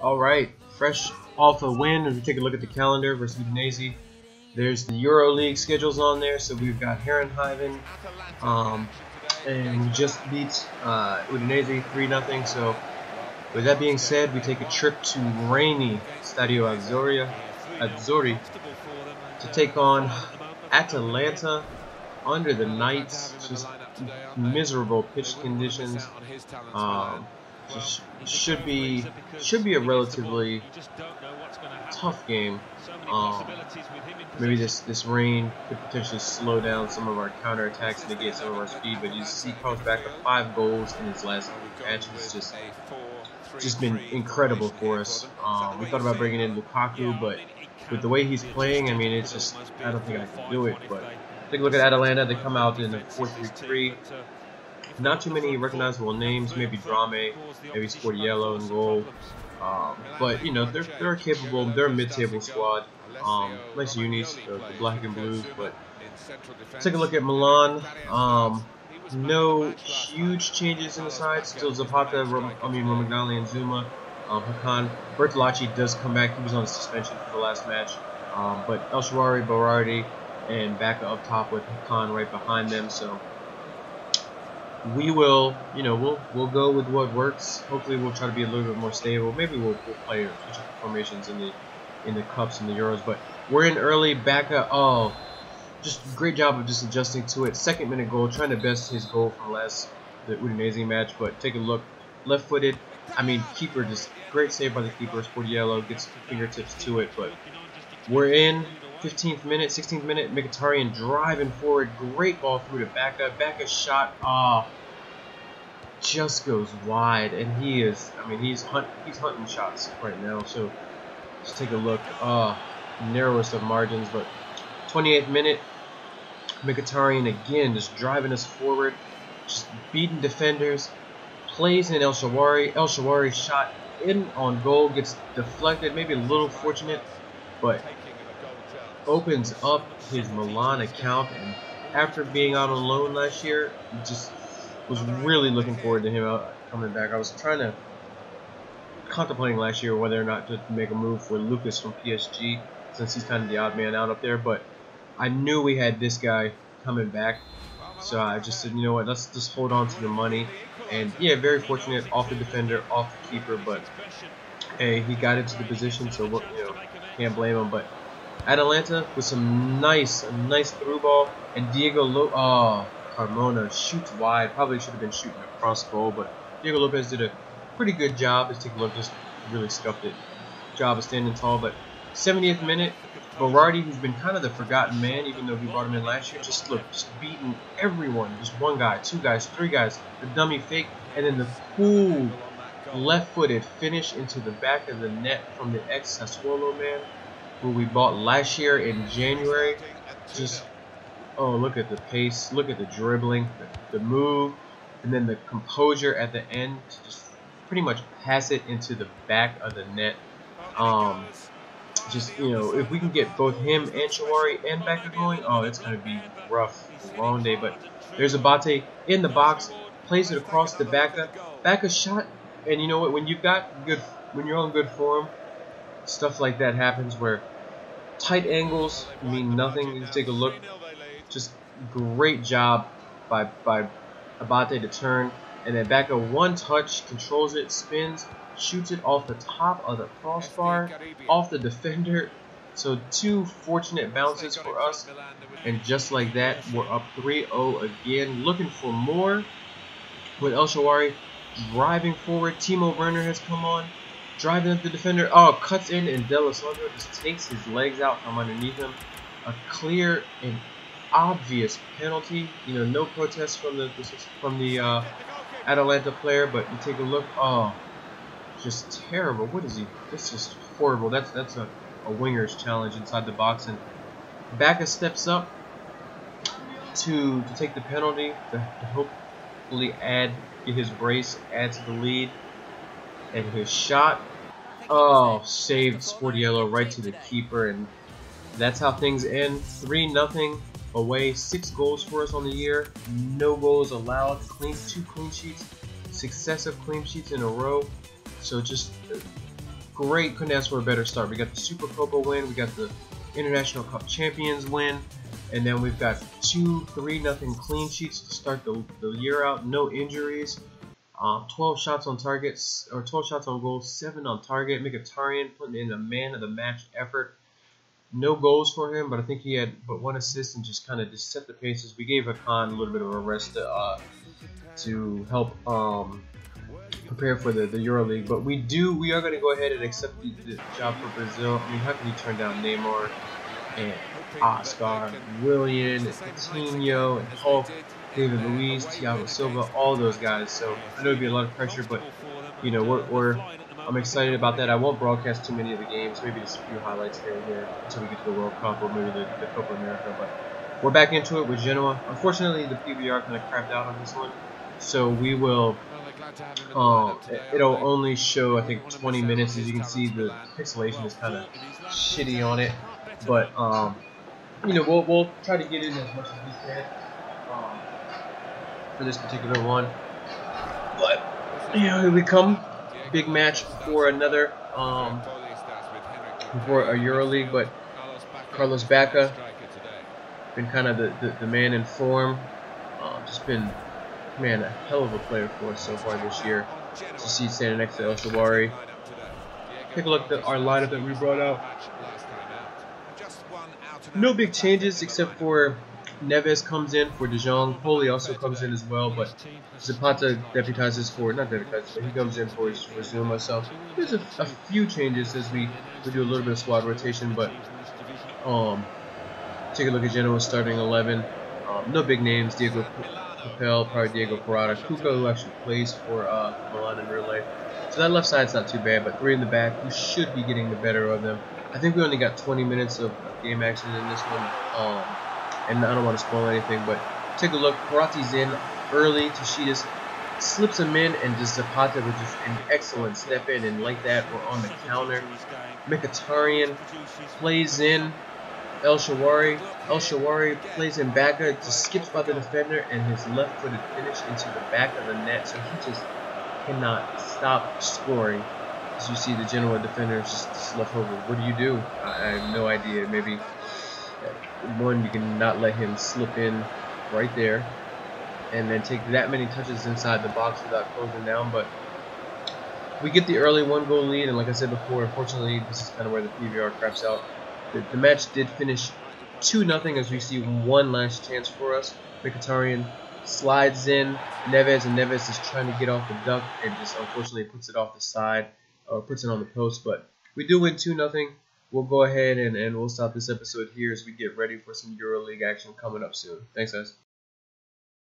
Alright, fresh off a win, if we take a look at the calendar versus Udinese, there's the Euro League schedules on there, so we've got Heerenveen, um, and we just beat uh, Udinese 3-0, so with that being said, we take a trip to rainy Stadio Azzurri, Azzurri to take on Atalanta under the nights, just miserable pitch conditions. Um, should be should be a relatively tough game. Um, maybe this this rain could potentially slow down some of our counter attacks and negate some of our speed. But you see, comes back with five goals in his last matches. Just just been incredible for us. Um, we thought about bringing in Lukaku, but with the way he's playing, I mean, it's just I don't think I can do it. But take a look at Atalanta. They come out in a 4-3-3. Not too many recognizable names. Maybe Drame, maybe Sportiello in goal. Um, but you know they're they're capable. They're a mid-table squad. Um, nice unis, the, the black and blues. But take a look at Milan. Um, no huge changes in the side. Still Zapata, I mean Romagnoli and Zouma. Um, Hakan Bertolacci does come back. He was on suspension for the last match. Um, but El Shaarawy, Berardi, and back up top with Hakan right behind them. So we will, you know, we'll we'll go with what works. Hopefully, we'll try to be a little bit more stable. Maybe we'll, we'll play formations in the in the cups and the Euros. But we're in early. Back up. Oh, just great job of just adjusting to it. Second minute goal, trying to best his goal from last the Udinese match. But take a look, left-footed. I mean, keeper just great save by the keeper. Sportiello gets fingertips to it, but we're in 15th minute, 16th minute. Mkhitaryan driving forward, great ball through to Bacca. Bacca's shot, ah, just goes wide, and he is. I mean, he's hunt, he's hunting shots right now. So let's take a look. Ah, narrowest of margins, but 28th minute. Mkhitaryan again just driving us forward, just beating defenders, plays in El Shaarawy. El Shaarawy shot in on goal, gets deflected, maybe a little fortunate, but opens up his Milan account. And after being out on loan last year, just was really looking forward to him coming back. I was trying to contemplating last year whether or not to make a move for Lucas from PSG since he's kind of the odd man out up there, but I knew we had this guy coming back, so I just said, you know what, let's just hold on to the money. And yeah, very fortunate off the defender, off the keeper, but hey, he got into the position, so you know, can't blame him. But Atalanta with some nice, nice through ball, and Diego Lo oh, Carmona shoots wide. Probably should have been shooting across goal, but Diego Lopez did a pretty good job. Let's take a look, just really scuffed it. Job of standing tall, but 70th minute, Berardi, who's been kind of the forgotten man, even though we brought him in last year, just look, just beating everyone. Just one guy, two guys, three guys, the dummy fake, and then the cool left-footed finish into the back of the net from the ex-Sassuolo man, who we bought last year in January. Just, oh, look at the pace, look at the dribbling, the, the move, and then the composure at the end to just pretty much pass it into the back of the net. Um, just you know, if we can get both him and Shaarawy and Bacca going, oh, it's gonna be rough, long day. But there's Abate in the box, plays it across the Bacca, Bacca shot, and you know what? When you've got good, when you're on good form, stuff like that happens where tight angles mean nothing. You take a look, just great job by by Abate to turn, and then Bacca one touch controls it, spins, shoots it off the top of the crossbar, off the defender. So two fortunate bounces for us. And just like that, we're up 3-0 again. Looking for more with El Shaarawy driving forward. Timo Werner has come on. Driving up the defender. Oh, cuts in and D'Alessandro just takes his legs out from underneath him. A clear and obvious penalty. You know, no protest from the from the uh, Atalanta player, but you take a look. Oh, just terrible. What is he? This is horrible. That's that's a, a winger's challenge inside the box. And Bacca steps up to to take the penalty to, to hopefully add get his brace, add to the lead. And his shot, oh, saved Sportiello right to the keeper, and that's how things end. Three nothing away. Six goals for us on the year. No goals allowed. Clean two clean sheets. Successive clean sheets in a row. So just uh, great. Couldn't ask for a better start. We got the Super Copa win. We got the International Cup Champions win. And then we've got two, three, nothing clean sheets to start the, the year out. No injuries. Um, 12 shots on targets, or 12 shots on goal, 7 on target. Mkhitaryan putting in a man of the match effort. No goals for him, but I think he had but one assist and just kind of just set the paces. We gave Hakan a little bit of a rest to, uh, to help um, prepare for the, the Euro League. But we do, we are going to go ahead and accept the, the job for Brazil. I mean, how can you turn down Neymar and Oscar, Willian, Coutinho, and Hulk, David Luiz, Thiago Silva, all those guys. So I know it'd be a lot of pressure, but you know we're, we're I'm excited about that. I won't broadcast too many of the games, maybe just a few highlights here and there until we get to the World Cup or maybe the, the Copa America. But we're back into it with Genoa. Unfortunately, the PVR kind of crapped out on this one, so we will. Um, it'll only show I think 20 minutes. As you can see, the pixelation is kind of shitty on it, but um, you know, we'll, we'll try to get in as much as we can um, for this particular one. But, you know, here we come. Big match for another, um, before a EuroLeague, but Carlos Bacca been kind of the, the, the man in form. Uh, just been, man, a hell of a player for us so far this year. To see standing next to El Shaarawy. Take a look at our lineup that we brought out. No big changes except for Neves comes in for De Jong. Poli also comes in as well, but Zapata deputizes for, not deputizes, but he comes in for, for Zouma. So there's a, a, few changes as we, we do a little bit of squad rotation, but um, take a look at Genoa's starting 11. Um, no big names. Diego Capel, probably Diego Porrada. Kuka, who actually plays for uh, Milan in real life. So that left side's not too bad, but three in the back, we should be getting the better of them. I think we only got 20 minutes of game action in this one, um, and I don't want to spoil anything, but take a look. Verratti's in early. Tashidas slips him in, and just Zapata with just an excellent step in, and like that, we're on the counter. Mkhitaryan plays in. El Shaarawy, El Shaarawy plays in back, just skips by the defender, and his left-footed finish into the back of the net, so he just cannot stop scoring as you see the Genoa defender just, just left over. What do you do? I, have no idea. Maybe one, you can not let him slip in right there and then take that many touches inside the box without closing down. But we get the early one goal lead, and like I said before, unfortunately, this is kind of where the PVR craps out. The, the match did finish 2 nothing as we see one last chance for us. Mkhitaryan slides in, Neves, and Neves is trying to get off the duck and just unfortunately puts it off the side or puts it on the post. But we do win 2 nothing. We'll go ahead and, and we'll stop this episode here as we get ready for some EuroLeague action coming up soon. Thanks, guys.